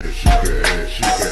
She can, she can.